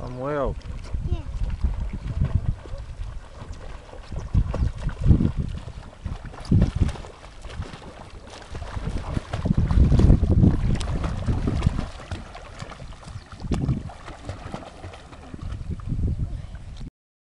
I'm well.